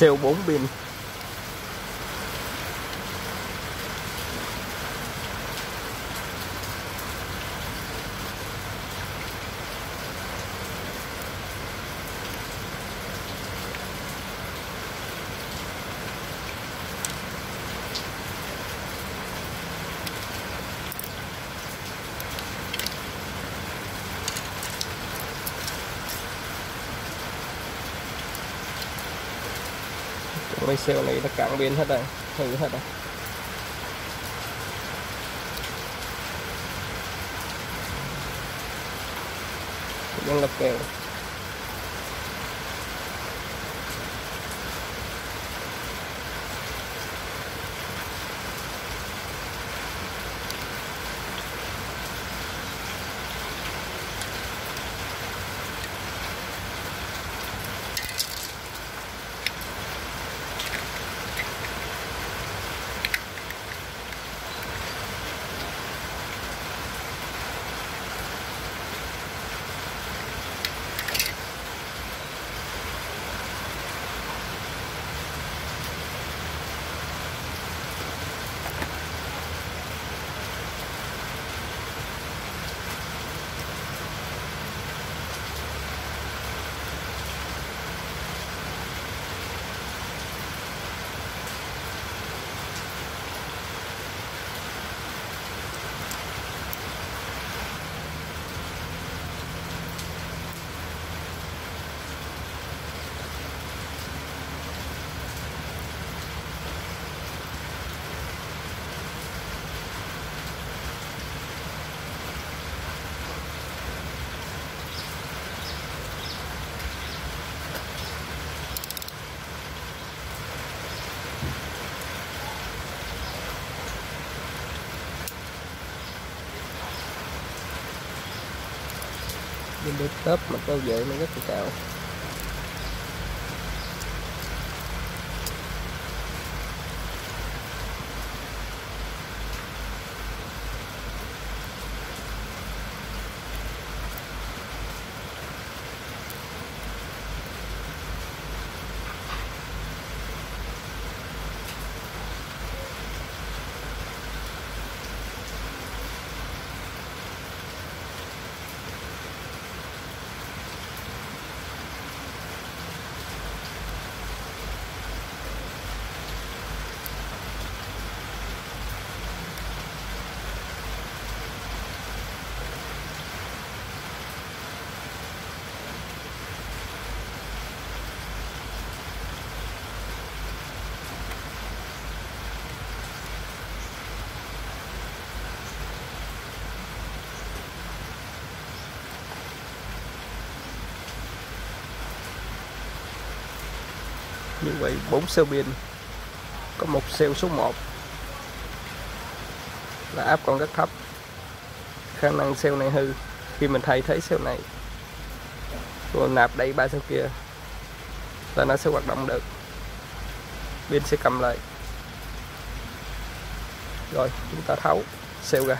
siêu 4 pin. Bây xeo này nó cạn biến hết rồi hư hết rồi vẫn lập kèo. bên đế tớp mà câu vệ nó rất là cao như vậy, bốn siêu pin, có một siêu số 1 là áp còn rất thấp. Khả năng siêu này hư. Khi mình thay thế siêu này, rồi nạp đầy ba siêu kia là nó sẽ hoạt động được. Pin sẽ cầm lại. Rồi, chúng ta tháo siêu ra.